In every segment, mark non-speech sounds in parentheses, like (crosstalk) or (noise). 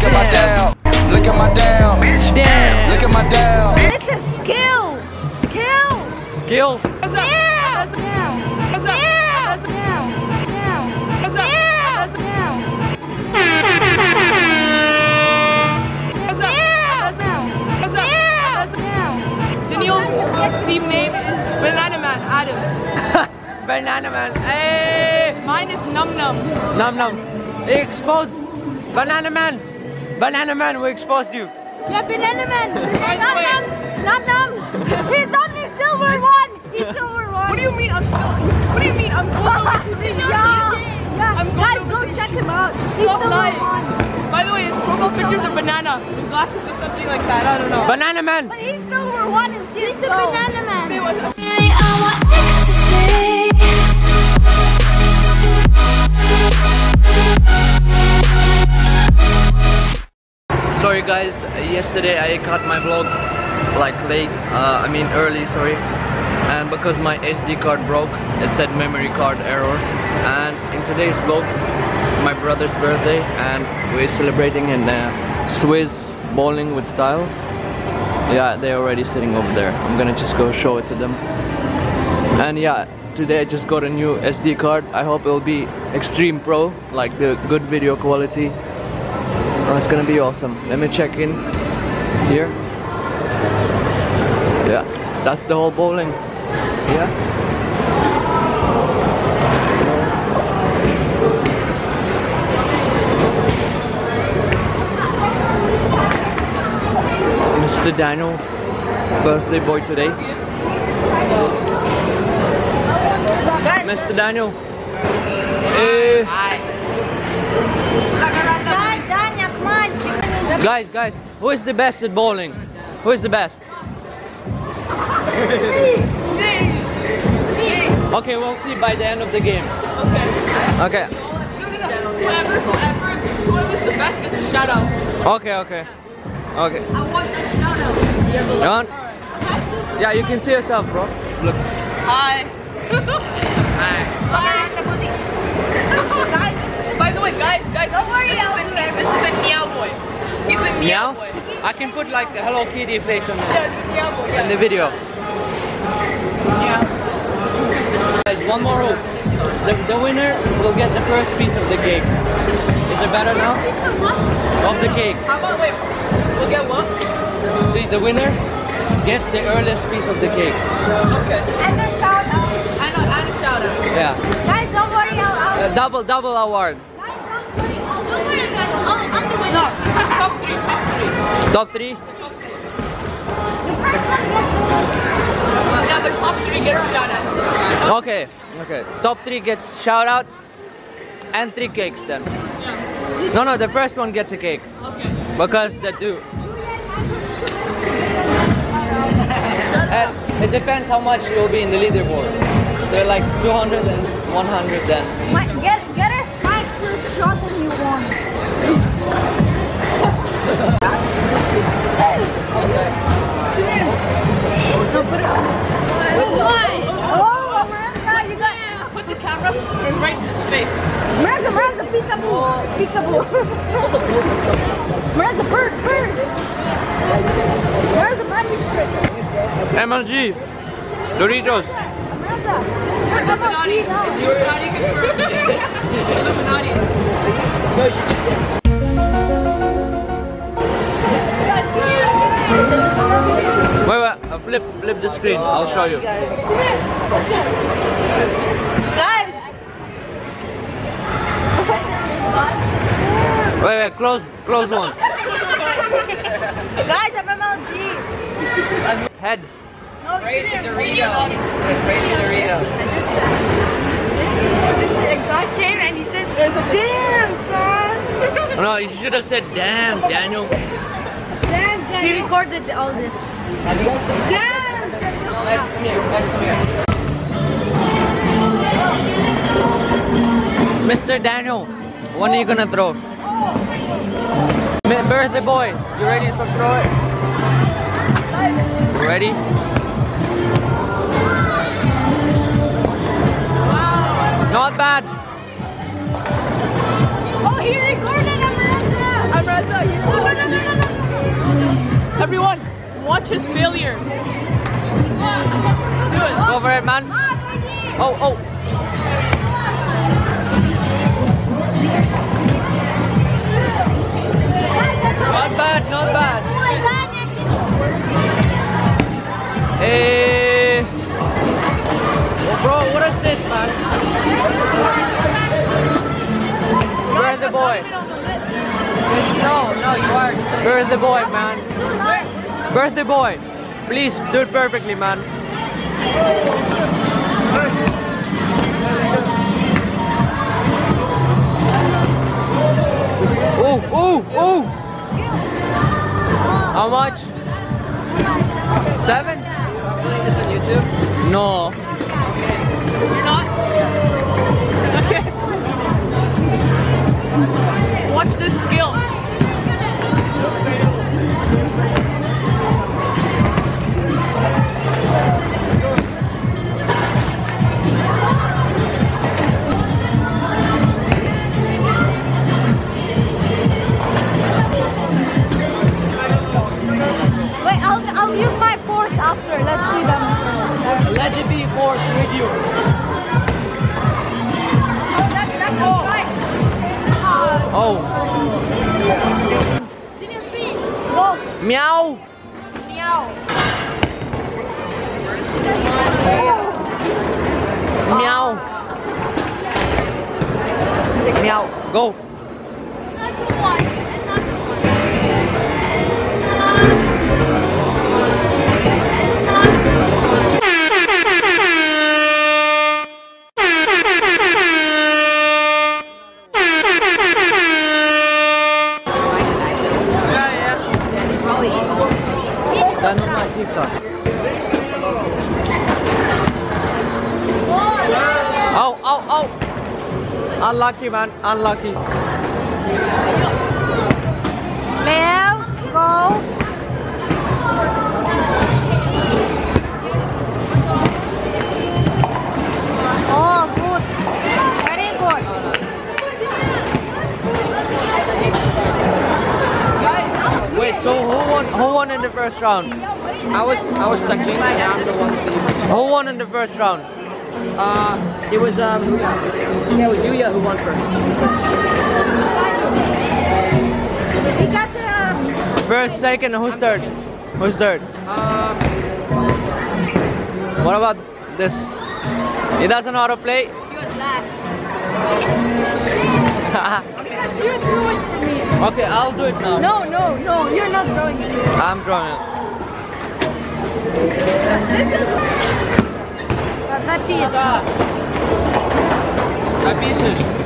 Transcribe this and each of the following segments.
Look at my down. Look at my down. Damn. Look at my down. This is skill. Skill. Skill. What's up? Yeah. What's up? Yeah. What's up? Yeah. What's up? Yeah. What's up? Yeah. What's up? Yeah. What's up? Yeah. What's up? What's up? Yeah. What's up? Daniel's Steam name is Banana Man Adam. (laughs) Banana man. Hey. Mine is Num Nums. Num nums. He exposed. Banana man. Banana man, we exposed you. Yeah, banana man. By the Num way- nums. Num nums. He's only silver one. He's silver one. What do you mean I'm still? What do you mean I'm (laughs) gold? yeah. Yeah. I'm Guys, go to- check him out. He's Stop silver lying. one. By the way, his profile picture's a banana with glasses or something like that. I don't know. Banana man. But he's silver one in CSGO. He's a banana man. Say what? Sorry guys, yesterday I cut my vlog like late, uh, I mean early, sorry. And because my SD card broke, it said memory card error. And in today's vlog, my brother's birthday and we're celebrating in uh, Swiss bowling with style. Yeah, they're already sitting over there. I'm gonna just go show it to them. And yeah, today I just got a new SD card. I hope it'll be extreme pro, like the good video quality. Oh, it's gonna be awesome. Let me check in here. Yeah, that's the whole bowling. Yeah. Mr. Daniel, birthday boy today. Mr. Daniel. Hey. Hi. Eh. Guys, guys, who is the best at bowling? Who is the best? Okay, we'll see by the end of the game. Okay. Okay. Whoever, whoever, whoever's the best gets a shout out. Okay, okay. Okay. I want that shout out. You want? Yeah, you can see yourself, bro. Look. Hi. Hi. guys, by the way, guys, guys, Don't worry, this, is the, do this is the Meow Boy. He's the Meow, Meow? Boy. I can put like the Hello Kitty face on Yeah, the, the Meow Boy. in the video. yeah. Guys, one more rule. The, the winner will get the first piece of the cake. Is it better now? Of the cake. How about wait? We'll get what? See, the winner gets the earliest piece of the cake. Okay. And a shout out. And a, and a shout out. Yeah. Guys, don't worry. I'll, I'll Uh, double, double award. It. No, top three, top three. Top three. Yeah, top three get a shout out. Okay, okay. Top three gets shout out and three cakes then. No, no, the first one gets a cake Okay. because the two. Uh, it depends how much you'll be in the leaderboard. They're like 200 and 100 then. Put it on this. Oh, Miranda, you got... yeah. Put the camera right in his face. Miranda, Miranda, peekaboo. Peekaboo. Miranda, bird, bird. Miranda, bunny, bird. MLG, Doritos. Illuminati. The Illuminati confirmed. (laughs) Illuminati. No, you should get this. Flip, flip the screen. I'll show you. Guys, Wait, wait, close, close one. guys, I'm MLG. Head. No, Crazy seriously. Dorito. Crazy Dorito. The guy came and he said, "Damn, son." No, you should have said, damn, Daniel. Damn, Damn. He recorded all this. Damn. Let's come here. Let's come here. Mr. Daniel, when are you gonna throw? Birthday boy, you ready to throw it? You ready? Not bad. Oh, he recorded Amaranta. Amaranta, you Watch his failure. Do it. Go for it, man. Oh, oh. Not bad, not bad. Hey. Oh, bro, what is this, man? Where's the boy? No, no, you are. Where's the boy, man? Birthday boy, please do it perfectly, man. Ooh, ooh, ooh. How much? Seven? This on YouTube? No. You're not? Okay. Watch this skill. After. Let's see them first. Legend be force with you. Oh, that's, that's a strike. Oh. oh. Speed. Go. Meow. Meow. Meow. Meow. Go. Unlucky, man. Unlucky. Left. Go. Oh, good. Very good. Wait, so who won? Who won in the first round? I was I was second and I'm the one. Who won in the first round? Uh it was um yeah, it was Yuya who won first. We got um, First, second, who's third? Who's third? Um What about this? He doesn't know how to play. he was last. (laughs) Because you threw it for me. okay, I'll do it now. No, no, no. You're not throwing it. I'm drawing it. Запись. Напишешь? I'll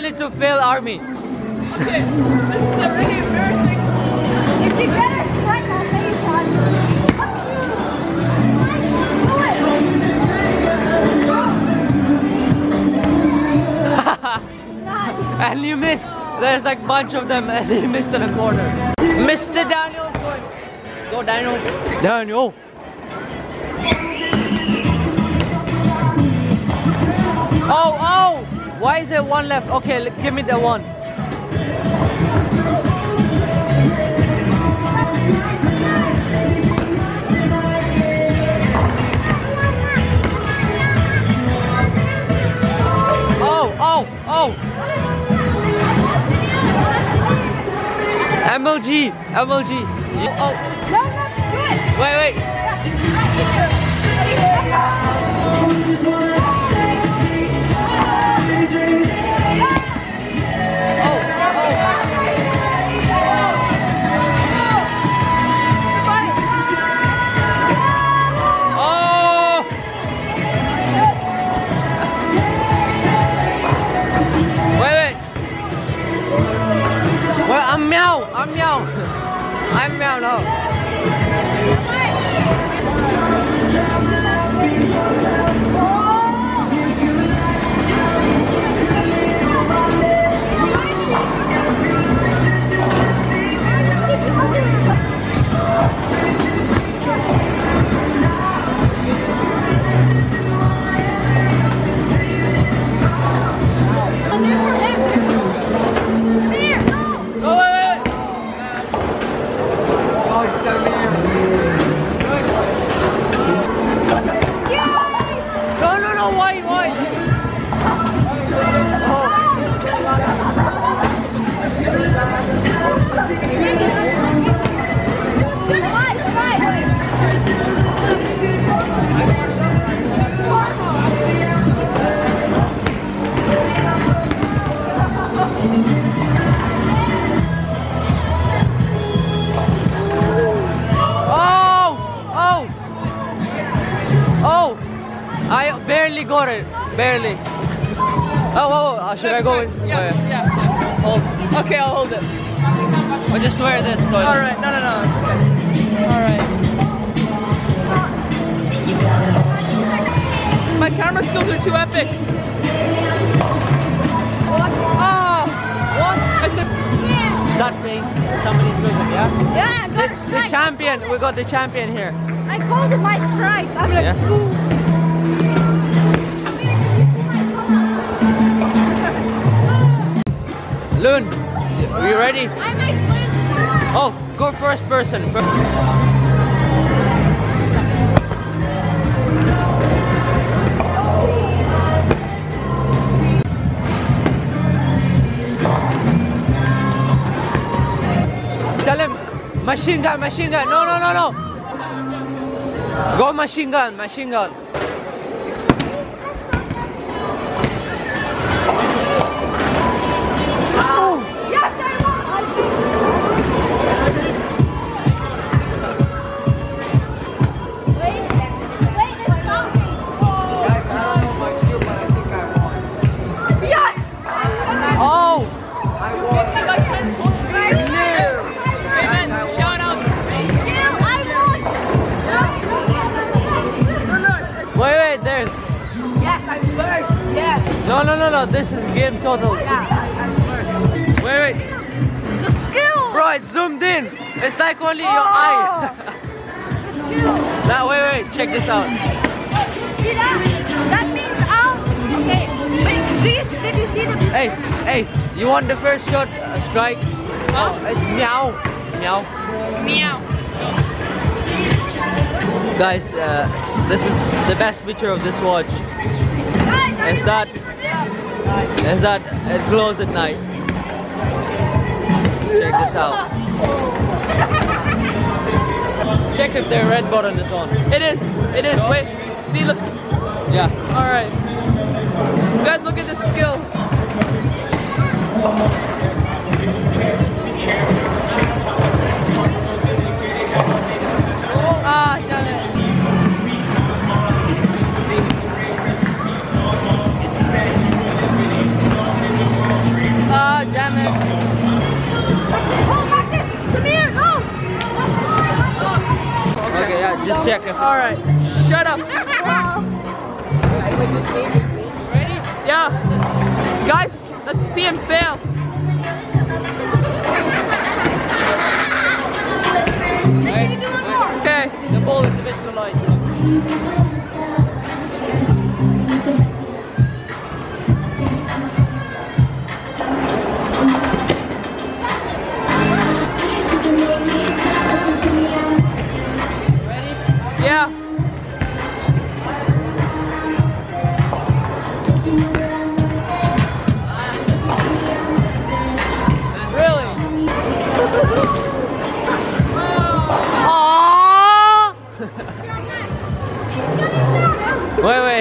send it to Phil Army. Okay. This is a really embarrassing. If you get a strike, I'll pay you one. (laughs) and you missed. There's like bunch of them (laughs) and you missed in the corner. Mr. Daniel. Go Daniel. Daniel. Oh, oh! Why is there one left? Okay, give me the one. Oh, oh, oh. MLG, MLG. Oh, oh. No, no, do it. Wait, wait. Oh! Hold. Okay, I'll hold it. I'll just wear this. So All right. No, no, no. It's okay. All right. My camera skills are too epic. Oh, what? I took. Start playing somebody's music, yeah? Yeah, I got The, the champion. We got the champion here. I called it my strike. I'm like, Yeah. Loon, are you ready? Oh, go first person. Fir- Tell him, machine gun, machine gun. No, no, no, no. Go machine gun, machine gun. Only your Oh. eye. The skill. Now, wait, wait. Check this out. See that? That means out. Okay. Wait, did you see the... Hey, hey. You want the first shot uh, strike? Oh, it's meow. Meow. Meow. Guys, uh, this is the best feature of this watch. Guys, Is that-? Is that it glows at night. Check this out. (laughs) Check if the red button is on. It is. It is. Wait. See, look. Yeah. All right. You Guys, look at this skill. Just check if All right. Shut up. Ready? Yeah. Guys, let's see him fail. Make sure you do one more. Okay. the ball is a bit too light.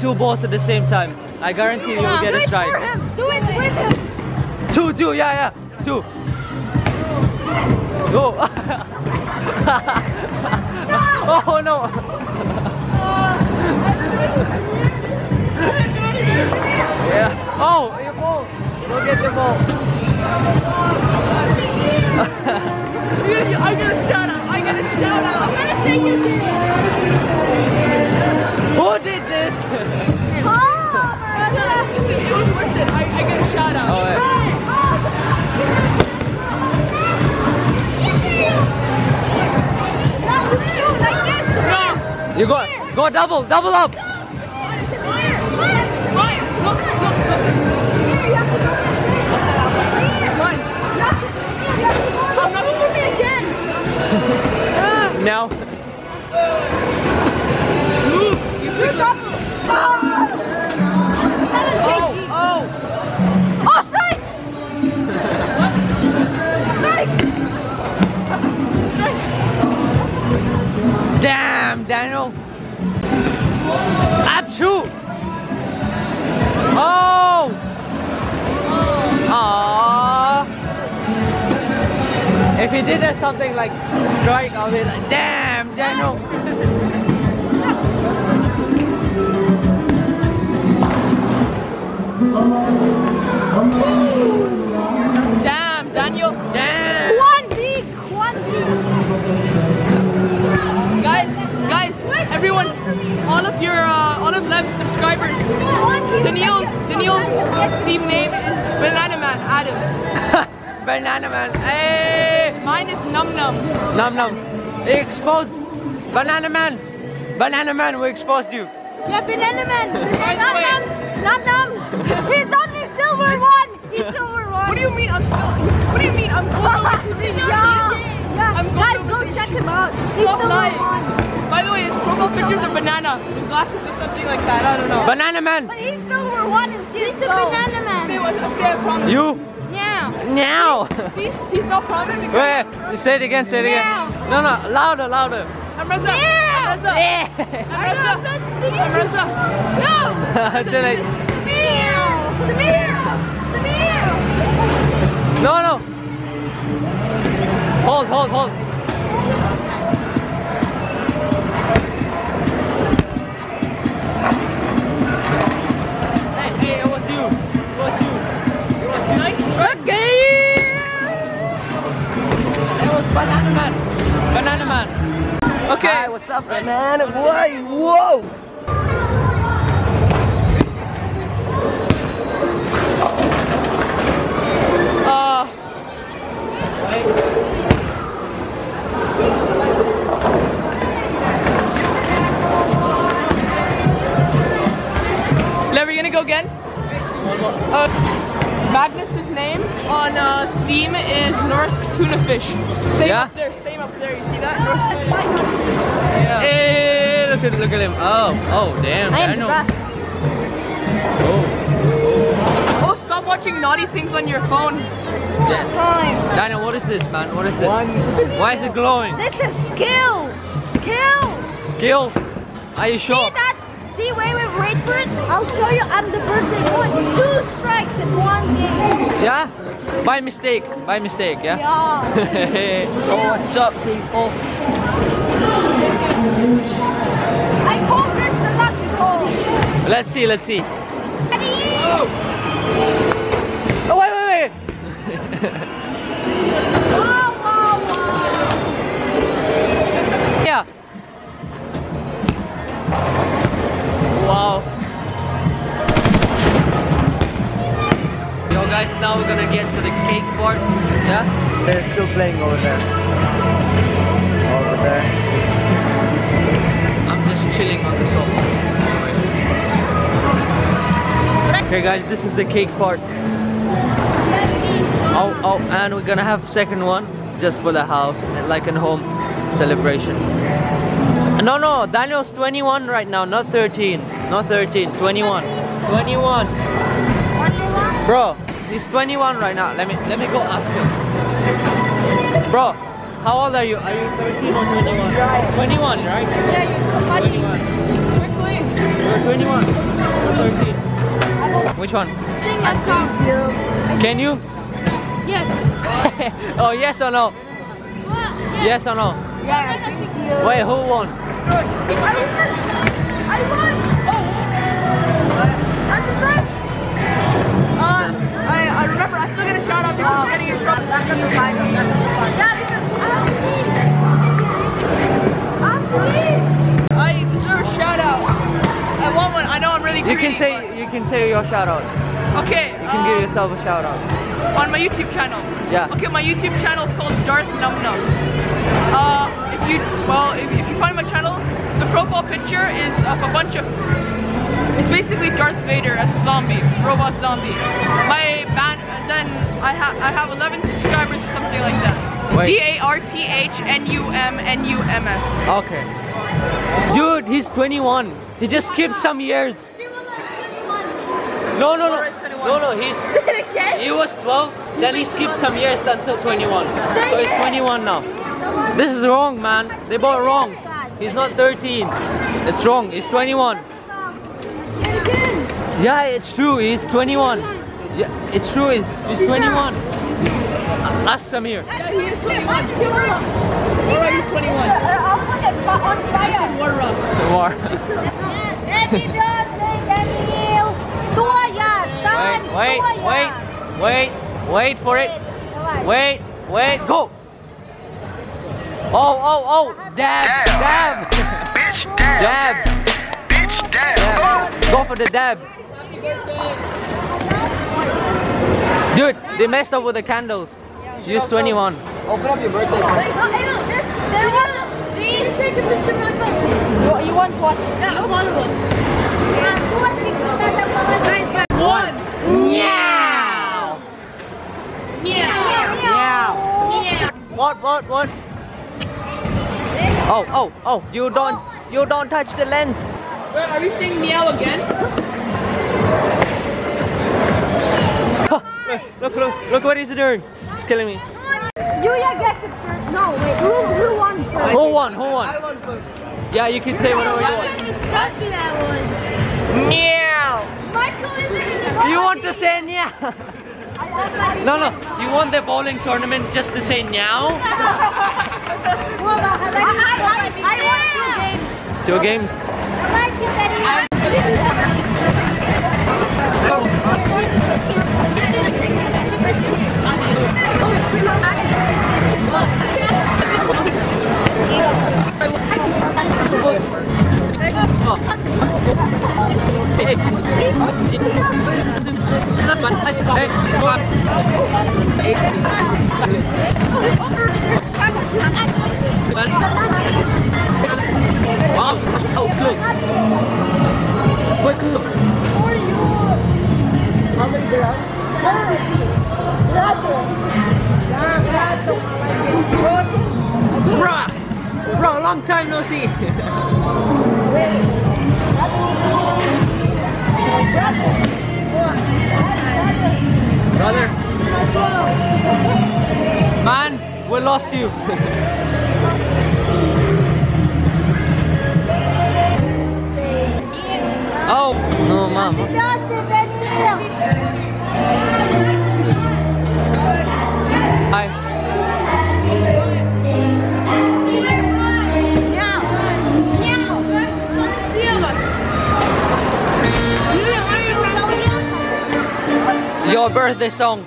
two balls at the same time. I guarantee you will get a it strike. Do it with him. Two, two, yeah, yeah, two. Oh. Go. (laughs) oh no. (laughs) yeah. Oh, your ball. Go get your ball. Go, go double, double up. Now. Oh. If he did something like strike, I'll be like, damn, Daniel. Damn, Daniel. Damn. One D, one D. Guys, guys, everyone, all of your, uh, all of Lev's subscribers, Daniel's, Daniel's Steam name is Banana Man Adam. (laughs) Banana man. Hey. Mine is Num Nums. Num nums. He exposed. Banana man. Banana man, we exposed you. Yeah, banana man. Num nums, num nums. He's on the silver one. He's silver one. What do you mean I'm still? What do you mean I'm gold yeah, yeah. I'm going Guys, go check him out. He's Stop silver lying. one. By the way, it's profile pictures of banana with glasses or something like that. I don't know. Banana man. But he's silver one in CSGO. He's a banana say man. what? Say I promise. You. Yeah. Now. See, he's not promising. Wait, you say it again, say it again. No, no, louder, louder. Amreza. Yeah. Amreza. Yeah. Amreza. Amreza. No. Too late. Samir! Samir! Samir! No, no. Hold, hold, hold. Banana Man. Banana Man. Okay. Hi, what's up, banana boy? Whoa. Uh, Lev, you gonna go again? Uh, Magnus's name on uh, Steam is Norsk Tuna Fish. Same Yeah? up there, same up there. You see that? Norsk Yeah. Hey, look at look at him. Oh, oh, damn. I am the Daniel. Oh, Oh, stop watching naughty things on your phone. yeah. Time. Daniel, what is this, man? What is this? Why is it glowing? This is skill. Skill. Skill? Are you sure? See that? See, wait, wait, wait for it. I'll show you. I'm the birthday boy. Two strikes in one game. Yeah? By mistake. By mistake, yeah? Yeah. (laughs) so what's up, people? I call this the lucky hole. Let's see, let's see. Ready? Oh, now we're gonna get to the cake part. Yeah? They're still playing over there. Over there. I'm just chilling on the sofa. Okay guys, this is the cake part. Oh, oh, and we're gonna have second one just for the house, like in home. celebration. No, no, Daniel's 21 right now, not 13. Not 13, 21. 21. Bro, he's 21 right now. Let me let me go ask him. Bro, how old are you? Are you 13 or 21? 21, right? Yeah, you're so funny. 21. Quickly. You're 21 or 13. Which one? Sing that song. Can you? Yes. (laughs) oh, yes or no? What? Yes or no? Yeah. Wait, who won? I won. I'm I still get a shout out because I'm getting in trouble. Yeah, because I'm the deserve a shout out. I want one. I know I'm really You greedy. can say you can say your shout out. Okay. You can give yourself a shout out. on my YouTube channel. Yeah. Okay, my YouTube channel is called Darth Num Nums. Uh, if you well, if, if you find my channel, the profile picture is of a bunch of. It's basically Darth Vader as a zombie, robot zombie. My band, then I have I have 11 subscribers or something like that. Wait. D A R T H N U M N U M S. Okay. Dude, he's 21. He just skipped some years. No, no, no. Or is 21? No, no, he's he was 12, then he skipped some years until 21. So he's 21 now. This is wrong, man. They bought wrong. He's not 13. It's wrong. He's 21. Yeah, it's true. He's 21. Yeah, it's true. He's, he's 21. Ask Samir. Yeah, he is 21. Alright, he's 21. I'll put it on fire. War Rock. War. Happy birthday, Daniel! Tuya, son! Wait, wait, wait, wait, wait for it. Wait, wait, go. Oh, oh, oh, dab, dab, Bitch, dab. dab, Bitch, dab. dab. Go for the dab. Dude, they messed up with the candles. Use 21. Open up your birthday card. Wait, no, hey, look, this, there was, do you take a picture of my phone, please? You, you want what? Yeah, one of us. Yeah, who wants to stand up on my side? One. Meow. Meow. What, what, what? Oh, oh, oh, you don't, oh. you don't touch the lens. Wait, are we saying meow again? Look, look, look what he's doing. He's killing me. Yuya gets it first. No, wait, who, who won first? Who won? Who won? Yeah, you can say whatever you want. Exactly that one. Meow. Michael is in You want to say meow? No, no. You want the bowling tournament just to say meow? (laughs) Well, I, I, I, I two games. Two games. I like it, (laughs) (laughs) Eddie. Oh, look. Quick look. Bruh. Bruh, long time no see. Brother. Man, we lost you. (laughs) oh, no, mama. Your birthday song.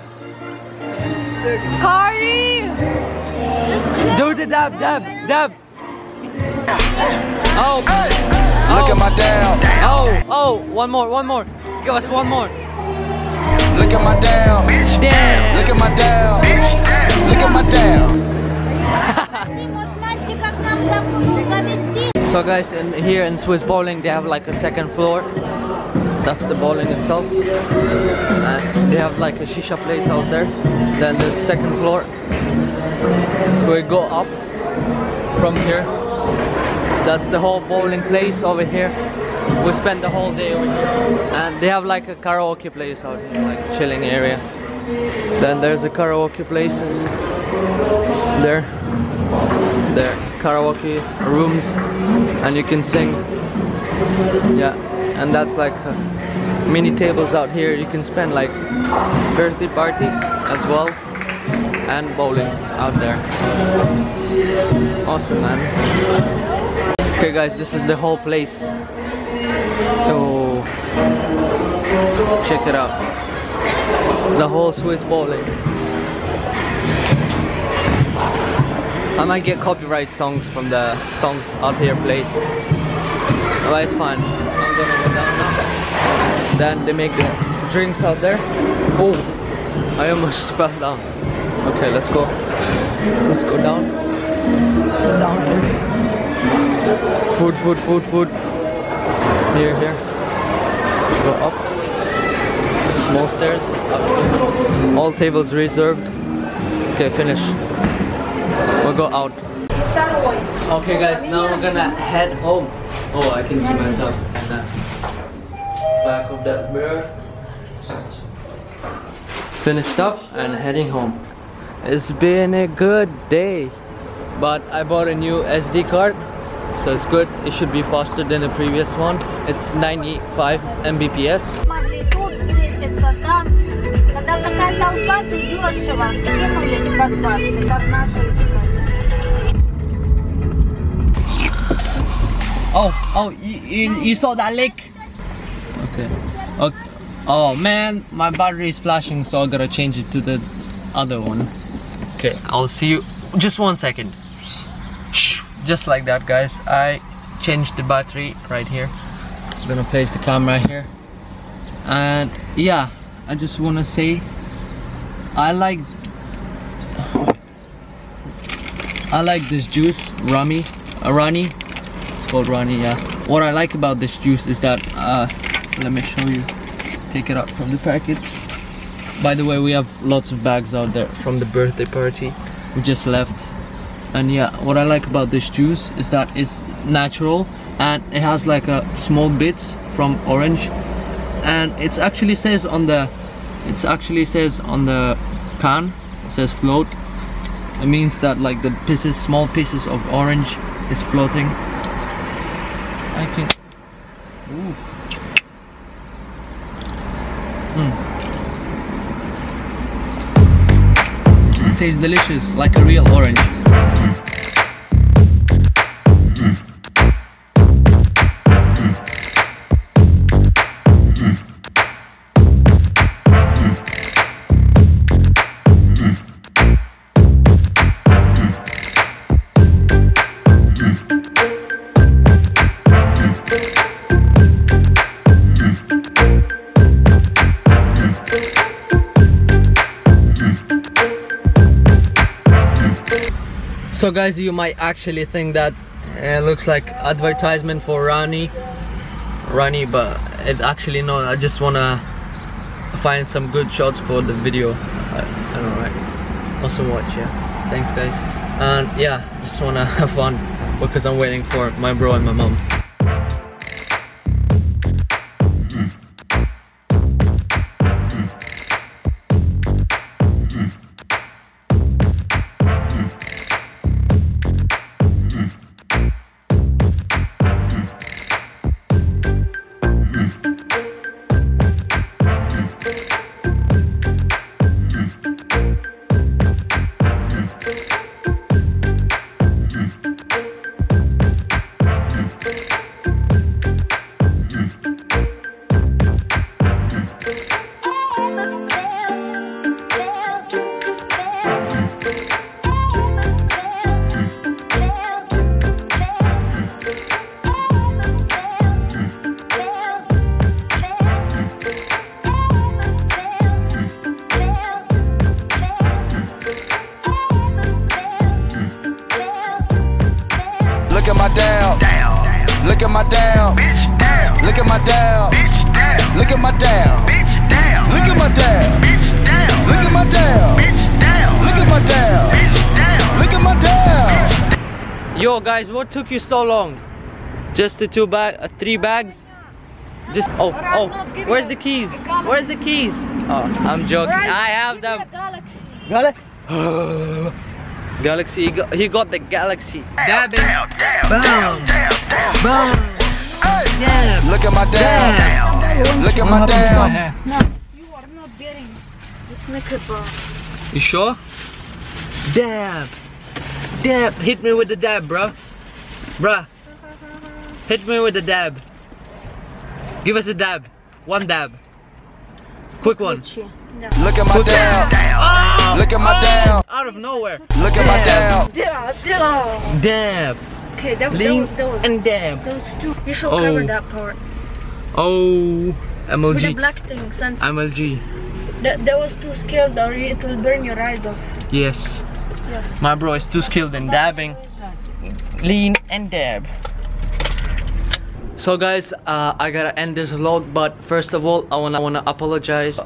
Cardi! Do the dab, dab, dab. Oh. oh, Look at my down. oh, oh, one more, one more. Give us one more. Look at my down. Bitch, Damn. Look at my down. Bitch, Look at my down. (laughs) (laughs) So guys, in, here in Swiss Bowling, they have like a second floor. That's the bowling itself. And they have like a shisha place out there. Then the second floor. If we go up, from here. That's the whole bowling place over here. We spend the whole day over here. And they have like a karaoke place out here, like chilling area. Then there's a karaoke places there. There karaoke rooms and you can sing. Yeah, and that's like uh, mini tables out here. You can spend like birthday parties as well and bowling out there. Awesome, man. Okay, guys, this is the whole place. So check it out. The whole Swiss bowling. I might get copyright songs from the songs up here plays. But it's fine. I'm gonna go down now. Then they make the drinks out there. Oh, I almost (laughs) fell down. Okay, let's go. Let's go down. Down. Food, food, food, food. Here, here. Go up. Small stairs. Up. All tables reserved. Okay, finish. We'll go out. Okay guys, now we're gonna head home. Oh, I can see myself that we're finished up and heading home. It's been a good day, but I bought a new SD card, so it's good. It should be faster than the previous one. It's 95 Mbps. Oh, oh, you, you, you saw that lake? Oh man, my battery is flashing, so I gotta change it to the other one. Okay, I'll see you. Just one second. Just like that, guys. I changed the battery right here. I'm gonna place the camera here. And yeah, I just wanna say I like I like this juice, Rami, uh, Rani. It's called Rani, yeah. What I like about this juice is that, uh, let me show you. Take it out from the packet. By the way, we have lots of bags out there from the birthday party we just left. And yeah, what I like about this juice is that it's natural and it has like a small bits from orange. And it actually says on the, it actually says on the can, it says float it means that like the pieces small pieces of orange is floating I can Oof. Tastes delicious like a real orange So guys, you might actually think that it looks like advertisement for Rani, Rani, but it's actually not. I just wanna find some good shots for the video. I, I don't know, right? Awesome watch, yeah. Thanks guys. And yeah, just wanna (laughs) have fun because I'm waiting for my bro and my mom. Guys, what took you so long? Just the two bag, uh, three bags? Just oh But I'm oh. not giving Where's it. the keys? I got it. Where's the keys? Oh, I'm joking. Right, I have give me them. a Galaxy. Galaxy. (sighs) Galaxy. He got, he got the Galaxy. Dabbing. Damn, damn, Boom. damn, damn. Boom. Hey, Damn. look at my dab. Look at my dab. You are not getting the Snicker bar. You sure? Dab. Dab. Hit me with the dab, bruh. Bruh. Hit me with the dab. Give us a dab. One dab. Quick one. Look at my dab. Look at my dab. Out of nowhere. Look at my dab. Yeah, yeah. Dab. Okay, that, that, Lean was, that was and dab. that was. You should Oh. cover that part Oh. with the MLG. black thing. Since MLG. that, that was too skilled, or it will burn your eyes off. Yes. Yes. My bro is too skilled in dabbing. Lean and dab. So guys, uh, I gotta end this vlog, but first of all, I wanna I wanna apologize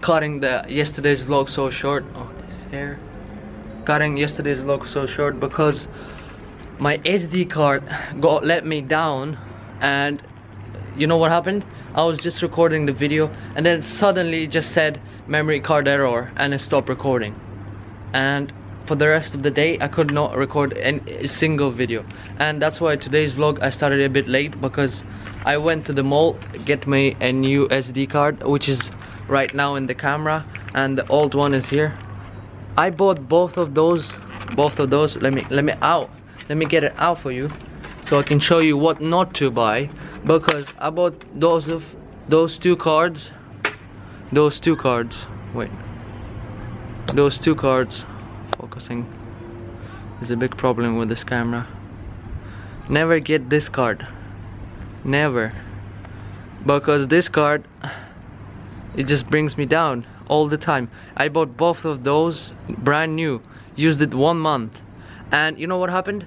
cutting the yesterday's vlog so short. Oh, this hair. Cutting yesterday's vlog so short because my SD card got let me down, and you know what happened? I was just recording the video, and then suddenly it just said memory card error, and it stopped recording and for the rest of the day I could not record any a single video. And that's why today's vlog I started a bit late because I went to the mall get me a new SD card which is right now in the camera and the old one is here. I bought both of those both of those let me let me out let me get it out for you so I can show you what not to buy because I bought those of those two cards those two cards wait those two cards focusing. Is a big problem with this camera. Never get this card. Never. Because this card it just brings me down all the time. I bought both of those brand new used it one month. And you know what happened?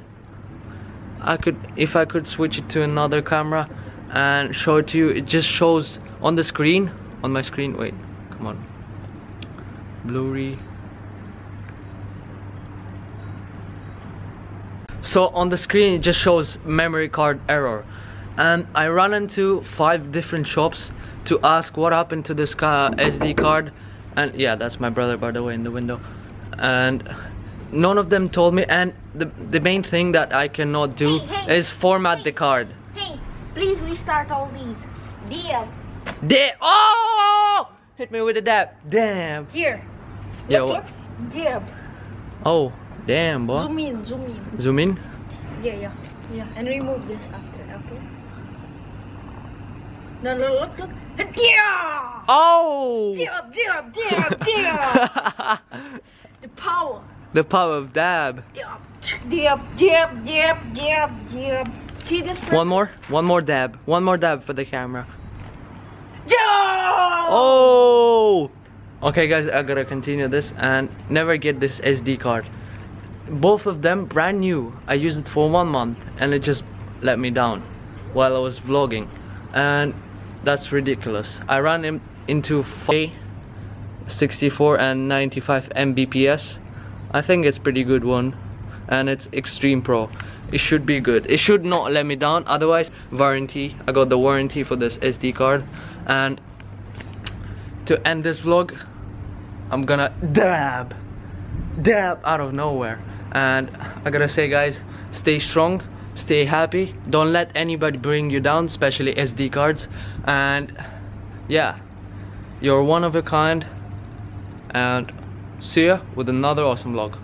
I could if I could switch it to another camera and show it to you it just shows on the screen on my screen wait come on. Blurry so on the screen it just shows memory card error and I ran into five different shops to ask what happened to this ca SD card and yeah that's my brother by the way in the window and none of them told me and the, the main thing that I cannot do Hey, hey, is format the card Hey, please restart all these. Dear, Damn! Oh! Hit me with a dab. Damn. here. Yeah. Look, look. Dear. Oh, damn, boy. Zoom in, zoom in. Zoom in. Yeah, yeah, yeah. And remove this after, okay? No, no, look, look. Dear! Oh! Dear, dear, dear, dear. (laughs) the power. the power of dab. Dear, dear, dear, dear, dear, dear. See this? One more. One more dab. One more dab for the camera. Dear! Oh! Okay, guys, I gotta continue this and never get this SD card. Both of them brand new. I used it for one month and it just let me down while I was vlogging, and that's ridiculous. I ran in, into 64 and 95 Mbps. I think it's pretty good one, and it's Extreme Pro. It should be good. It should not let me down. Otherwise, warranty. I got the warranty for this SD card, and to end this vlog, I'm gonna dab, dab out of nowhere. And I gotta say, guys, stay strong, stay happy. Don't let anybody bring you down, especially SD cards. And yeah, you're one of a kind. And see ya with another awesome vlog.